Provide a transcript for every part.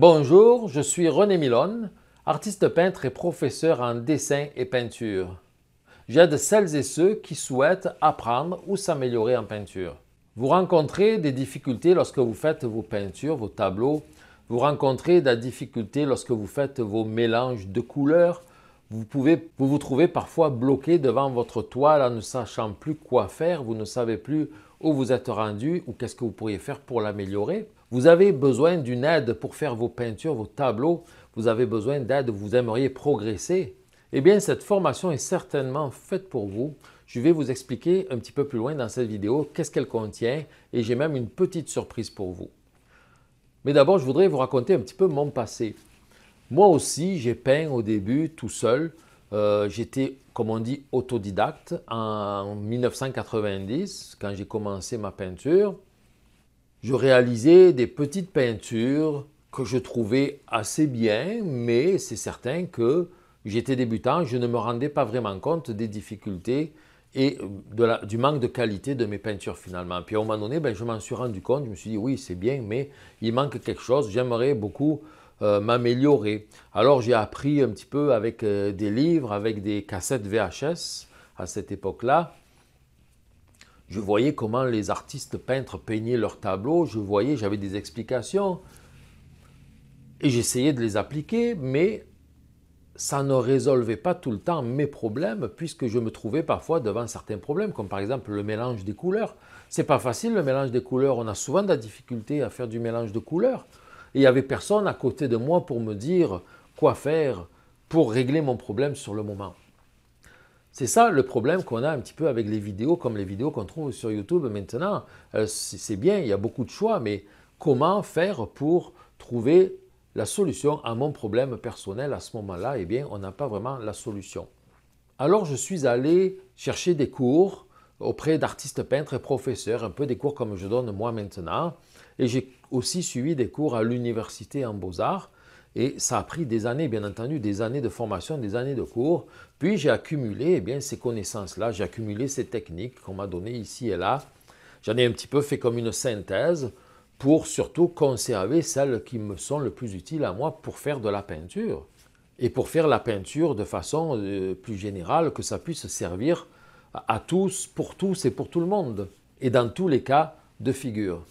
Bonjour, je suis René Milone, artiste peintre et professeur en dessin et peinture. J'aide celles et ceux qui souhaitent apprendre ou s'améliorer en peinture. Vous rencontrez des difficultés lorsque vous faites vos peintures, vos tableaux. Vous rencontrez des difficultés lorsque vous faites vos mélanges de couleurs. Vous pouvez vous, vous trouvez parfois bloqué devant votre toile en ne sachant plus quoi faire. Vous ne savez plus où vous êtes rendu ou qu'est-ce que vous pourriez faire pour l'améliorer. Vous avez besoin d'une aide pour faire vos peintures, vos tableaux. Vous avez besoin d'aide, vous aimeriez progresser. Eh bien, cette formation est certainement faite pour vous. Je vais vous expliquer un petit peu plus loin dans cette vidéo qu'est-ce qu'elle contient et j'ai même une petite surprise pour vous. Mais d'abord, je voudrais vous raconter un petit peu mon passé. Moi aussi, j'ai peint au début tout seul. Euh, j'étais, comme on dit, autodidacte en 1990 quand j'ai commencé ma peinture je réalisais des petites peintures que je trouvais assez bien, mais c'est certain que j'étais débutant, je ne me rendais pas vraiment compte des difficultés et du manque de qualité de mes peintures finalement. Puis à un moment donné, ben, je m'en suis rendu compte, je me suis dit oui c'est bien, mais il manque quelque chose, j'aimerais beaucoup euh, m'améliorer. Alors j'ai appris un petit peu avec euh, des livres, avec des cassettes VHS à cette époque-là, je voyais comment les artistes peintres peignaient leurs tableaux, je voyais, j'avais des explications, et j'essayais de les appliquer, mais ça ne résolvait pas tout le temps mes problèmes, puisque je me trouvais parfois devant certains problèmes, comme par exemple le mélange des couleurs. C'est pas facile le mélange des couleurs, on a souvent de la difficulté à faire du mélange de couleurs. Et il n'y avait personne à côté de moi pour me dire quoi faire pour régler mon problème sur le moment. C'est ça le problème qu'on a un petit peu avec les vidéos, comme les vidéos qu'on trouve sur YouTube maintenant. Euh, c'est bien, il y a beaucoup de choix, mais comment faire pour trouver la solution à mon problème personnel à ce moment-là? Eh bien, on n'a pas vraiment la solution. Alors, je suis allé chercher des cours auprès d'artistes peintres et professeurs, un peu des cours comme je donne moi maintenant. Et j'ai aussi suivi des cours à l'université en beaux-arts. Et ça a pris des années, bien entendu, des années de formation, des années de cours. Puis j'ai accumulé eh bien, ces connaissances-là, j'ai accumulé ces techniques qu'on m'a données ici et là. J'en ai un petit peu fait comme une synthèse pour surtout conserver celles qui me sont le plus utiles à moi pour faire de la peinture. Et pour faire la peinture de façon euh, plus générale, que ça puisse servir à tous, pour tous et pour tout le monde. Et dans tous les cas de figure.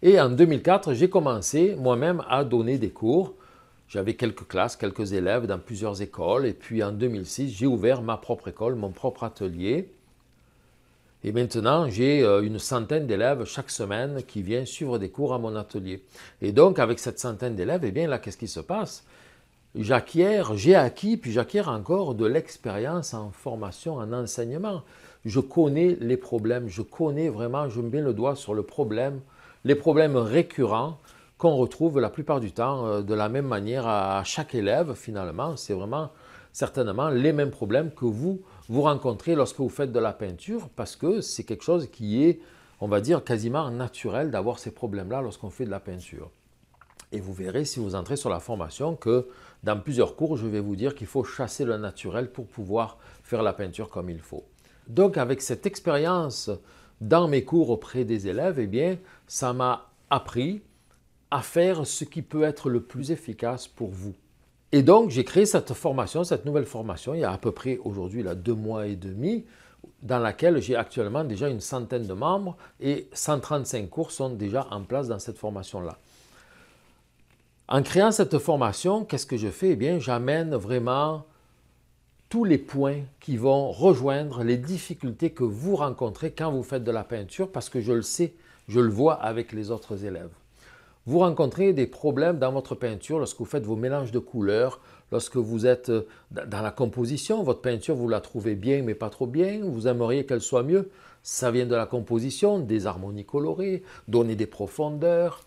Et en 2004, j'ai commencé moi-même à donner des cours j'avais quelques classes, quelques élèves dans plusieurs écoles. Et puis en 2006, j'ai ouvert ma propre école, mon propre atelier. Et maintenant, j'ai euh, une centaine d'élèves chaque semaine qui viennent suivre des cours à mon atelier. Et donc, avec cette centaine d'élèves, eh bien là, qu'est-ce qui se passe? J'acquiers, j'ai acquis, puis j'acquiers encore de l'expérience en formation, en enseignement. Je connais les problèmes, je connais vraiment, je mets le doigt sur le problème, les problèmes récurrents qu'on retrouve la plupart du temps euh, de la même manière à chaque élève finalement. C'est vraiment certainement les mêmes problèmes que vous, vous rencontrez lorsque vous faites de la peinture parce que c'est quelque chose qui est, on va dire, quasiment naturel d'avoir ces problèmes-là lorsqu'on fait de la peinture. Et vous verrez si vous entrez sur la formation que dans plusieurs cours, je vais vous dire qu'il faut chasser le naturel pour pouvoir faire la peinture comme il faut. Donc avec cette expérience dans mes cours auprès des élèves, eh bien, ça m'a appris à faire ce qui peut être le plus efficace pour vous. Et donc, j'ai créé cette formation, cette nouvelle formation, il y a à peu près aujourd'hui deux mois et demi, dans laquelle j'ai actuellement déjà une centaine de membres et 135 cours sont déjà en place dans cette formation-là. En créant cette formation, qu'est-ce que je fais? Eh bien, j'amène vraiment tous les points qui vont rejoindre les difficultés que vous rencontrez quand vous faites de la peinture, parce que je le sais, je le vois avec les autres élèves. Vous rencontrez des problèmes dans votre peinture lorsque vous faites vos mélanges de couleurs, lorsque vous êtes euh, dans la composition, votre peinture, vous la trouvez bien mais pas trop bien, vous aimeriez qu'elle soit mieux. Ça vient de la composition, des harmonies colorées, donner des profondeurs,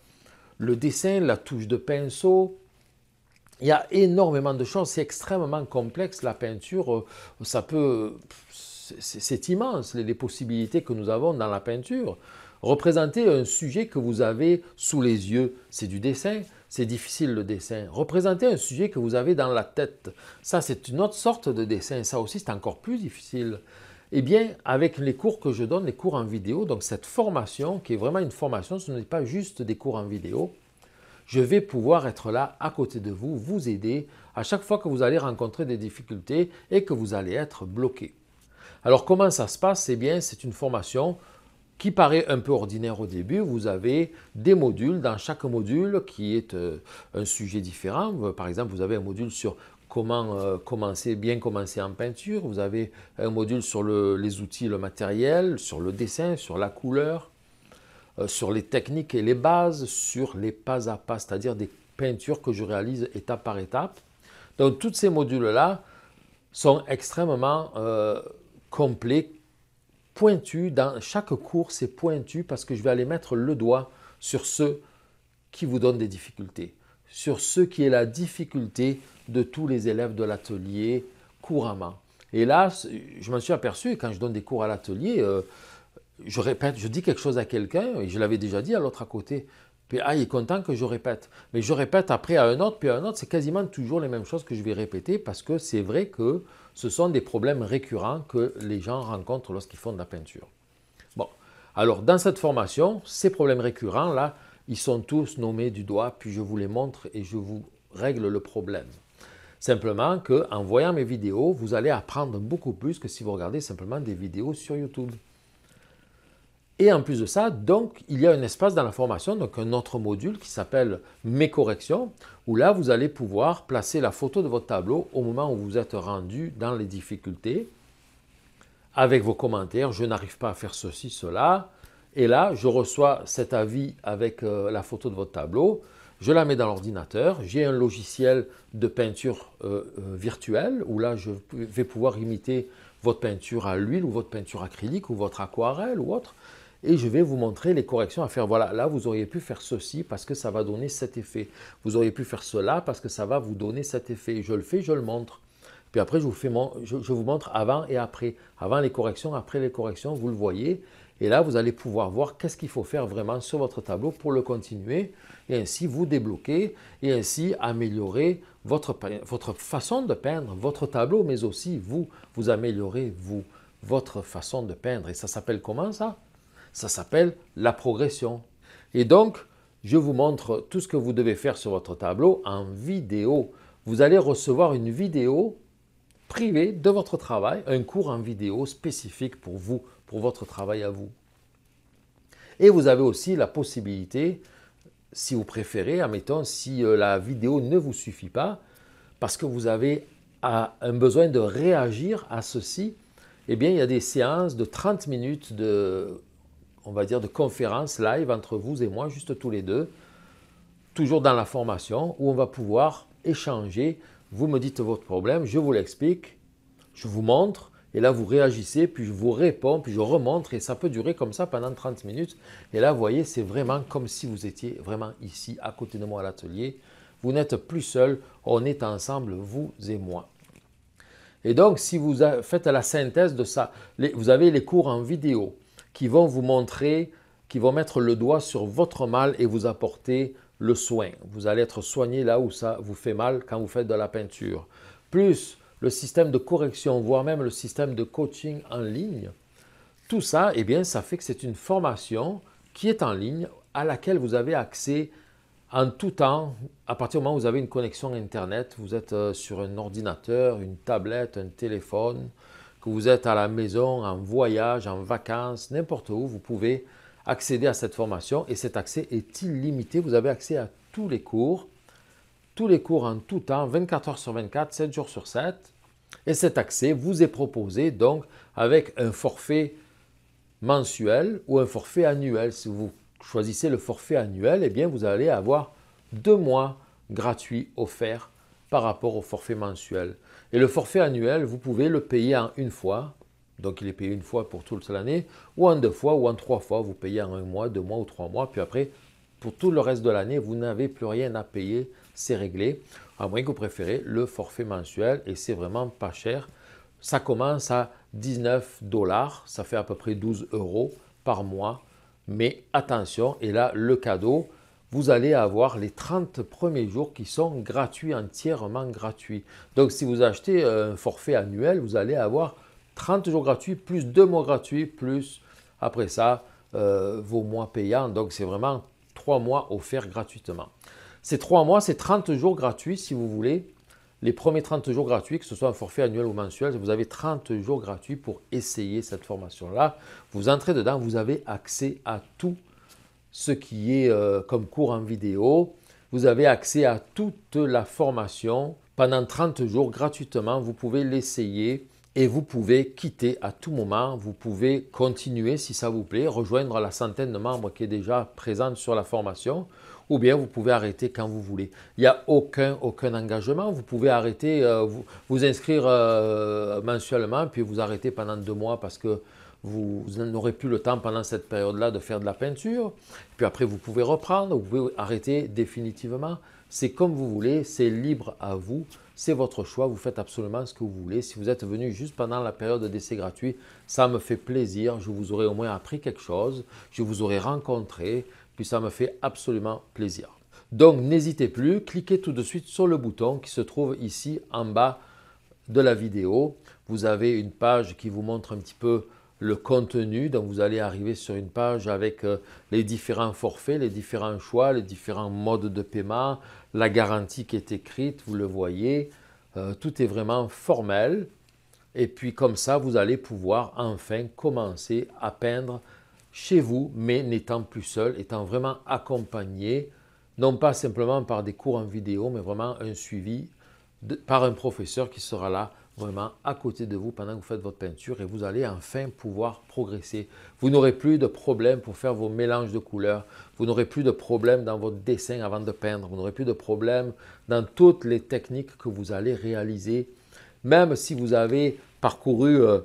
le dessin, la touche de pinceau. Il y a énormément de choses, c'est extrêmement complexe la peinture, euh, ça c'est immense les possibilités que nous avons dans la peinture. Représenter un sujet que vous avez sous les yeux, c'est du dessin, c'est difficile le dessin. Représenter un sujet que vous avez dans la tête, ça c'est une autre sorte de dessin, ça aussi c'est encore plus difficile. Eh bien, avec les cours que je donne, les cours en vidéo, donc cette formation qui est vraiment une formation, ce n'est pas juste des cours en vidéo, je vais pouvoir être là à côté de vous, vous aider à chaque fois que vous allez rencontrer des difficultés et que vous allez être bloqué. Alors comment ça se passe? Eh bien, c'est une formation qui paraît un peu ordinaire au début. Vous avez des modules dans chaque module qui est euh, un sujet différent. Par exemple, vous avez un module sur comment euh, commencer, bien commencer en peinture. Vous avez un module sur les outils, le matériel, sur le dessin, sur la couleur, euh, sur les techniques et les bases, sur les pas à pas, c'est-à-dire des peintures que je réalise étape par étape. Donc, tous ces modules-là sont extrêmement complets, pointu, dans chaque cours c'est pointu parce que je vais aller mettre le doigt sur ceux qui vous donnent des difficultés, sur ce qui est la difficulté de tous les élèves de l'atelier couramment. Et là, je m'en suis aperçu, quand je donne des cours à l'atelier, euh, je répète, je dis quelque chose à quelqu'un, et je l'avais déjà dit à l'autre à côté, puis ah, il est content que je répète. Mais je répète après à un autre, puis à un autre, c'est quasiment toujours les mêmes choses que je vais répéter parce que c'est vrai que ce sont des problèmes récurrents que les gens rencontrent lorsqu'ils font de la peinture. Bon, alors dans cette formation, ces problèmes récurrents-là, ils sont tous nommés du doigt, puis je vous les montre et je vous règle le problème. Simplement qu'en voyant mes vidéos, vous allez apprendre beaucoup plus que si vous regardez simplement des vidéos sur YouTube. Et en plus de ça, donc, il y a un espace dans la formation, donc un autre module qui s'appelle Mes corrections, où là, vous allez pouvoir placer la photo de votre tableau au moment où vous êtes rendu dans les difficultés, avec vos commentaires, je n'arrive pas à faire ceci, cela. Et là, je reçois cet avis avec euh, la photo de votre tableau, je la mets dans l'ordinateur, j'ai un logiciel de peinture euh, euh, virtuelle, où là, je vais pouvoir imiter votre peinture à l'huile ou votre peinture acrylique ou votre aquarelle ou autre et je vais vous montrer les corrections à faire. Voilà, là, vous auriez pu faire ceci parce que ça va donner cet effet. Vous auriez pu faire cela parce que ça va vous donner cet effet. Je le fais, je le montre. Puis après, je vous, montre avant et après. Avant les corrections, après les corrections, vous le voyez. Et là, vous allez pouvoir voir qu'est-ce qu'il faut faire vraiment sur votre tableau pour le continuer et ainsi vous débloquer et ainsi améliorer votre, votre façon de peindre, votre tableau, mais aussi vous, vous améliorez vous, votre façon de peindre. Et ça s'appelle comment ça? Ça s'appelle la progression. Et donc, je vous montre tout ce que vous devez faire sur votre tableau en vidéo. Vous allez recevoir une vidéo privée de votre travail, un cours en vidéo spécifique pour vous, pour votre travail à vous. Et vous avez aussi la possibilité, si vous préférez, admettons, si euh, la vidéo ne vous suffit pas, parce que vous avez un besoin de réagir à ceci, eh bien, il y a des séances de 30 minutes de on va dire, de conférence live entre vous et moi, juste tous les deux, toujours dans la formation, où on va pouvoir échanger. Vous me dites votre problème, je vous l'explique, je vous montre, et là vous réagissez, puis je vous réponds, puis je remontre, et ça peut durer comme ça pendant 30 minutes. Et là, vous voyez, c'est vraiment comme si vous étiez vraiment ici, à côté de moi à l'atelier. Vous n'êtes plus seul, on est ensemble, vous et moi. Et donc, si vous faites la synthèse de ça, vous avez les cours en vidéo qui vont vous montrer, qui vont mettre le doigt sur votre mal et vous apporter le soin. Vous allez être soigné là où ça vous fait mal quand vous faites de la peinture. Plus le système de correction, voire même le système de coaching en ligne. Tout ça, eh bien, ça fait que c'est une formation qui est en ligne à laquelle vous avez accès en tout temps, à partir du moment où vous avez une connexion Internet, vous êtes euh, sur un ordinateur, une tablette, un téléphone, que vous êtes à la maison, en voyage, en vacances, n'importe où, vous pouvez accéder à cette formation et cet accès est illimité. Vous avez accès à tous les cours, tous les cours en tout temps, 24 heures sur 24, 7 jours sur 7. Et cet accès vous est proposé donc avec un forfait mensuel ou un forfait annuel. Si vous choisissez le forfait annuel, eh bien vous allez avoir deux mois gratuits offerts par rapport au forfait mensuel. Et le forfait annuel, vous pouvez le payer en une fois, donc il est payé une fois pour toute l'année, ou en deux fois, ou en trois fois, vous payez en un mois, deux mois ou trois mois, puis après, pour tout le reste de l'année, vous n'avez plus rien à payer, c'est réglé, à moins que vous préférez le forfait mensuel, et c'est vraiment pas cher. Ça commence à 19 dollars, ça fait à peu près 12 euros par mois, mais attention, et là, le cadeau, vous allez avoir les 30 premiers jours qui sont gratuits, entièrement gratuits. Donc si vous achetez un forfait annuel, vous allez avoir 30 jours gratuits, plus 2 mois gratuits, plus après ça, euh, vos mois payants. Donc c'est vraiment 3 mois offerts gratuitement. Ces trois mois, c'est 30 jours gratuits si vous voulez. Les premiers 30 jours gratuits, que ce soit un forfait annuel ou mensuel, vous avez 30 jours gratuits pour essayer cette formation-là. Vous entrez dedans, vous avez accès à tout ce qui est euh, comme cours en vidéo. Vous avez accès à toute la formation pendant 30 jours gratuitement. Vous pouvez l'essayer et vous pouvez quitter à tout moment. Vous pouvez continuer si ça vous plaît, rejoindre la centaine de membres qui est déjà présente sur la formation ou bien vous pouvez arrêter quand vous voulez. Il n'y a aucun, engagement. Vous pouvez arrêter, euh, vous, vous, inscrire euh, mensuellement, puis vous arrêter pendant deux mois parce que vous, n'aurez plus le temps pendant cette période-là de faire de la peinture. Puis après, vous pouvez reprendre, vous pouvez arrêter définitivement. C'est comme vous voulez, c'est libre à vous. C'est votre choix, vous faites absolument ce que vous voulez. Si vous êtes venu juste pendant la période d'essai gratuit, ça me fait plaisir. Je vous aurai au moins appris quelque chose. Je vous aurai rencontré puis ça me fait absolument plaisir. Donc n'hésitez plus, cliquez tout de suite sur le bouton qui se trouve ici en bas de la vidéo. Vous avez une page qui vous montre un petit peu le contenu. Donc vous allez arriver sur une page avec euh, les différents forfaits, les différents choix, les différents modes de paiement, la garantie qui est écrite, vous le voyez. Euh, tout est vraiment formel. Et puis comme ça, vous allez pouvoir enfin commencer à peindre chez vous, mais n'étant plus seul, étant vraiment accompagné, non pas simplement par des cours en vidéo, mais vraiment un suivi par un professeur qui sera là vraiment à côté de vous pendant que vous faites votre peinture et vous allez enfin pouvoir progresser. Vous n'aurez plus de problème pour faire vos mélanges de couleurs, vous n'aurez plus de problème dans votre dessin avant de peindre, vous n'aurez plus de problème dans toutes les techniques que vous allez réaliser, même si vous avez parcouru... Euh,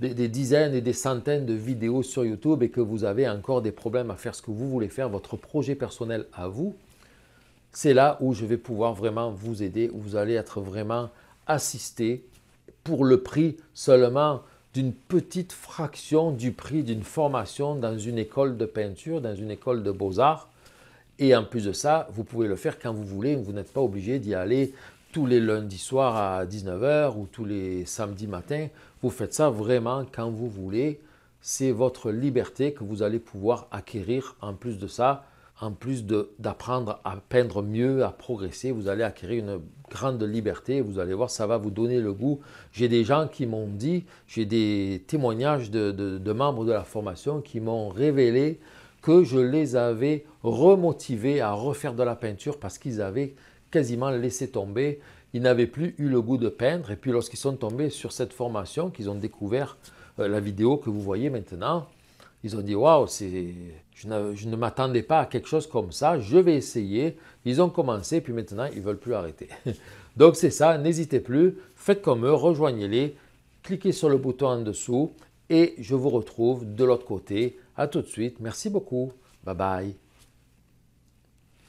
des, dizaines et des centaines de vidéos sur YouTube et que vous avez encore des problèmes à faire ce que vous voulez faire, votre projet personnel à vous, c'est là où je vais pouvoir vraiment vous aider, où vous allez être vraiment assisté pour le prix seulement d'une petite fraction du prix d'une formation dans une école de peinture, dans une école de beaux-arts. Et en plus de ça, vous pouvez le faire quand vous voulez, vous n'êtes pas obligé d'y aller tous les lundis soirs à 19h ou tous les samedis matins. Vous faites ça vraiment quand vous voulez. C'est votre liberté que vous allez pouvoir acquérir en plus de ça. En plus d'apprendre à peindre mieux, à progresser, vous allez acquérir une grande liberté. Vous allez voir, ça va vous donner le goût. J'ai des gens qui m'ont dit, j'ai des témoignages de, membres de la formation qui m'ont révélé que je les avais remotivés à refaire de la peinture parce qu'ils avaient quasiment laissé tomber. Ils n'avaient plus eu le goût de peindre. Et puis lorsqu'ils sont tombés sur cette formation, qu'ils ont découvert euh, la vidéo que vous voyez maintenant, ils ont dit Waouh, je, ne m'attendais pas à quelque chose comme ça, je vais essayer. Ils ont commencé, puis maintenant ils ne veulent plus arrêter. Donc c'est ça, n'hésitez plus, faites comme eux, rejoignez-les, cliquez sur le bouton en dessous et je vous retrouve de l'autre côté. À tout de suite, merci beaucoup, bye bye.